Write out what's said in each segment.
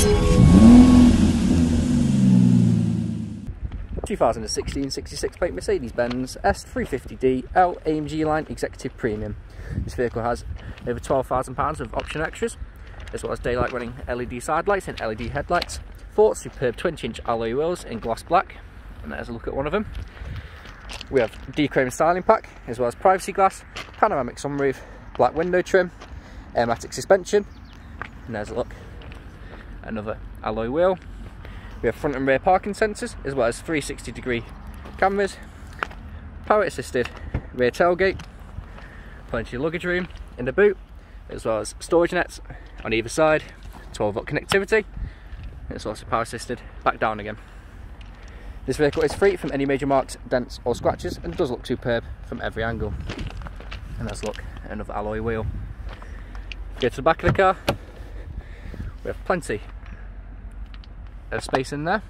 Two thousand and sixteen sixty-six plate Mercedes-Benz S350D L AMG line Executive Premium. This vehicle has over £12,000 of option extras, as well as daylight running LED side lights and LED headlights, four superb 20 inch alloy wheels in gloss black, and there's a look at one of them. We have Dechrome styling pack, as well as privacy glass, panoramic sunroof, black window trim, airmatic suspension, and there's a look, another alloy wheel. We have front and rear parking sensors, as well as 360 degree cameras, power assisted rear tailgate, plenty of luggage room in the boot, as well as storage nets on either side, 12 volt connectivity, it's also power assisted, back down again. This vehicle is free from any major marks, dents or scratches and does look superb from every angle. And let's look at another alloy wheel. Go to the back of the car, we have plenty of space in there,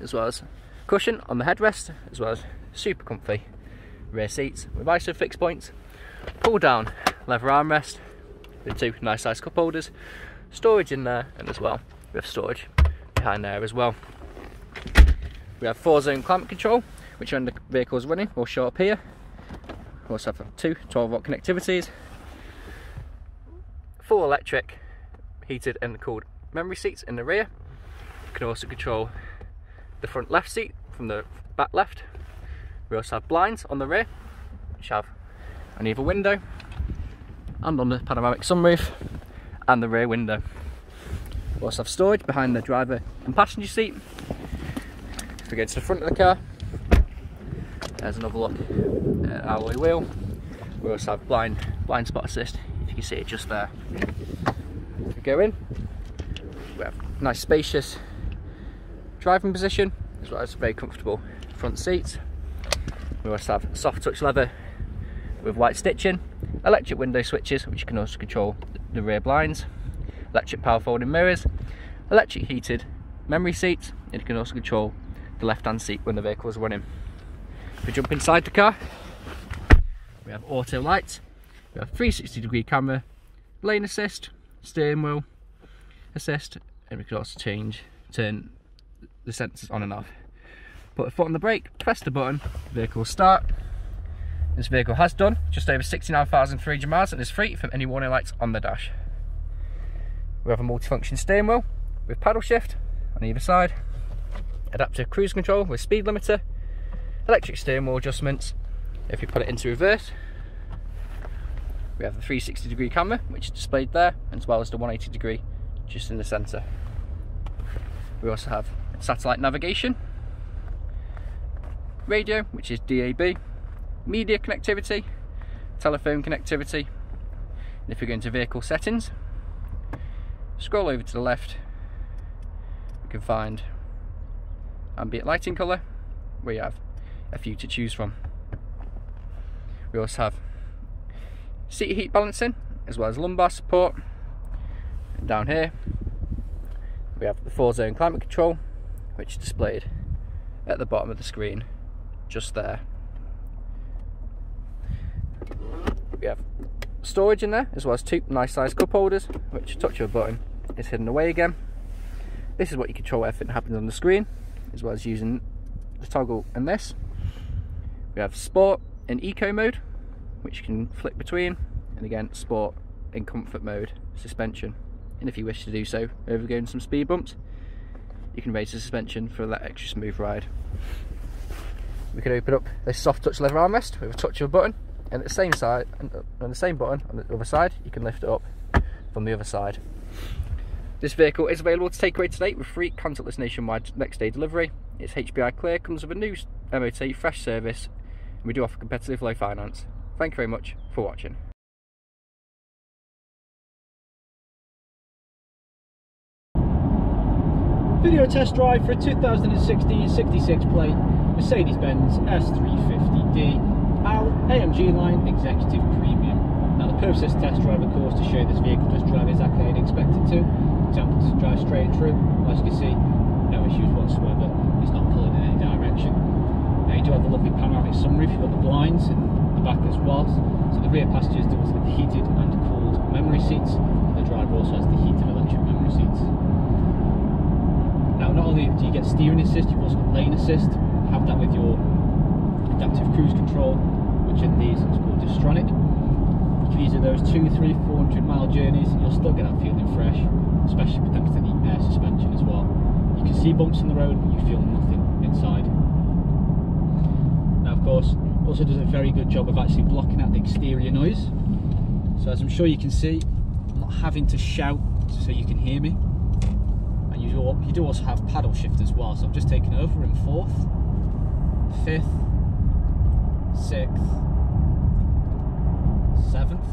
as well as cushion on the headrest, as well as super comfy rear seats with ISO ISOFIX points, pull down leather armrest with two nice size cup holders, storage in there, and as well we have storage behind there as well. We have four zone climate control, which when the vehicle's running will show up here. We also have two 12 volt connectivities, full electric heated and cooled memory seats in the rear. You can also control the front left seat from the back left. We also have blinds on the rear, which have an either window, and on the panoramic sunroof and the rear window. We also have storage behind the driver and passenger seat if we go to the front of the car, there's another look at alloy wheel. We also have blind blind spot assist, if you can see it just there. If we go in, we have nice spacious driving position, as well as very comfortable front seats. We also have soft touch leather with white stitching, electric window switches, which you can also control the rear blinds, electric power folding mirrors, electric heated memory seats, and you can also control the left hand seat when the vehicle is running. If we jump inside the car, we have auto lights, we have 360 degree camera, lane assist, steering wheel assist, and we can also change, turn the sensors on and off. Put a foot on the brake, press the button, vehicle will start. This vehicle has done just over 69,300 miles and is free from any warning lights on the dash. We have a multifunction steering wheel with paddle shift on either side adaptive cruise control with speed limiter, electric steering wheel adjustments. If you put it into reverse, we have the 360 degree camera, which is displayed there, as well as the 180 degree just in the centre. We also have satellite navigation, radio, which is DAB, media connectivity, telephone connectivity. And if we go into vehicle settings, scroll over to the left, we can find ambient lighting colour we have a few to choose from. We also have seat heat balancing as well as lumbar support. And down here we have the four zone climate control which is displayed at the bottom of the screen just there we have storage in there as well as two nice sized cup holders which touch of a button is hidden away again this is what you control everything happens on the screen as well as using the toggle and this. We have sport and eco mode, which you can flick between, and again sport in comfort mode suspension. And if you wish to do so over going some speed bumps, you can raise the suspension for that extra smooth ride. We can open up this soft touch leather armrest with a touch of a button, and at the same side, on uh, the same button on the other side, you can lift it up from the other side. This vehicle is available to take away today with free contactless nationwide next day delivery. It's HPI clear, comes with a new MOT, fresh service, and we do offer competitive low finance. Thank you very much for watching. Video test drive for a 2016 66 plate Mercedes-Benz S350D AL AMG line Executive Premium. Now the purpose of this test drive of course to show this vehicle does drive exactly as expected to. Example to drive straight through, as you can see, no issues whatsoever, it's not pulling in any direction. Now you do have the lovely panoramic sunroof, you've got the blinds in the back as well. So the rear passengers do the heated and cooled memory seats. The driver also has the heated electric memory seats. You get steering assist, you've also got lane assist. Have that with your adaptive cruise control, which in these is called Distronic. You can use it those two, three, four hundred mile journeys, you'll still get that feeling fresh, especially with thanks to the air suspension as well. You can see bumps in the road, but you feel nothing inside. Now, of course, also does a very good job of actually blocking out the exterior noise. So as I'm sure you can see, I'm not having to shout so you can hear me. You do, do also have paddle shift as well. So I'm just taking over in fourth, fifth, sixth, seventh.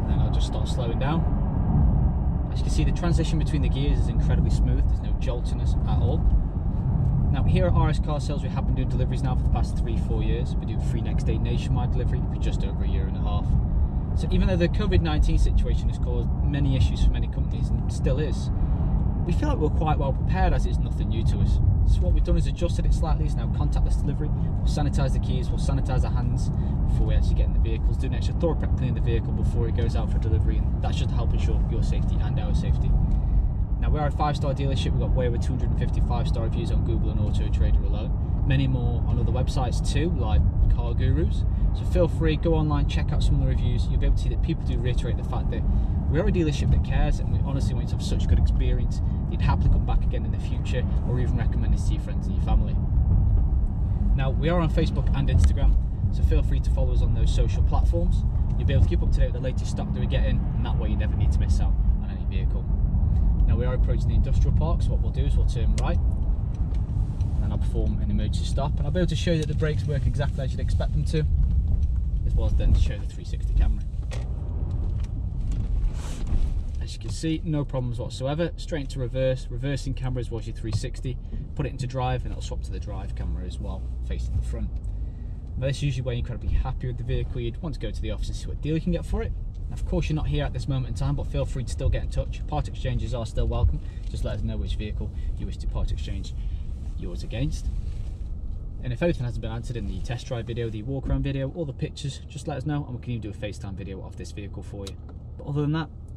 And then I'll just start slowing down. As you can see, the transition between the gears is incredibly smooth. There's no joltiness at all. Now here at RS Car Sales, we have been doing deliveries now for the past three, four years. We do free next day nationwide delivery for just over a year and a half. So even though the COVID-19 situation has caused many issues for many companies and still is, we feel like we're quite well prepared as it's nothing new to us. So what we've done is adjusted it slightly. It's now contactless delivery. We'll sanitize the keys, we'll sanitize our hands before we actually get in the vehicles, do an extra thorough prep clean the vehicle before it goes out for delivery, and that should help ensure your safety and our safety. Now we're a five-star dealership. We've got way over 255 star reviews on Google and Auto Trader alone. Many more on other websites too, like Car Gurus. So feel free, go online, check out some of the reviews. You'll be able to see that people do reiterate the fact that we're a dealership that cares, and we honestly want you to have such a good experience. You'd happily come back again in the future, or even recommend this to your friends and your family. Now we are on Facebook and Instagram, so feel free to follow us on those social platforms. You'll be able to keep up to date with the latest stock that we get in, and that way you never need to miss out on any vehicle. Now we are approaching the industrial park, so what we'll do is we'll turn right, and then I'll perform an emergency stop, and I'll be able to show you that the brakes work exactly as you'd expect them to, as well as then to show the 360 camera. As you can see, no problems whatsoever. Straight into reverse, reversing camera as well your 360. Put it into drive and it'll swap to the drive camera as well, facing the front. Now this is usually when you're incredibly happy with the vehicle, you'd want to go to the office and see what deal you can get for it. Now, of course you're not here at this moment in time, but feel free to still get in touch. Part exchanges are still welcome. Just let us know which vehicle you wish to part exchange yours against. And if anything hasn't been answered in the test drive video, the walk around video, or the pictures, just let us know and we can even do a FaceTime video of this vehicle for you. But other than that,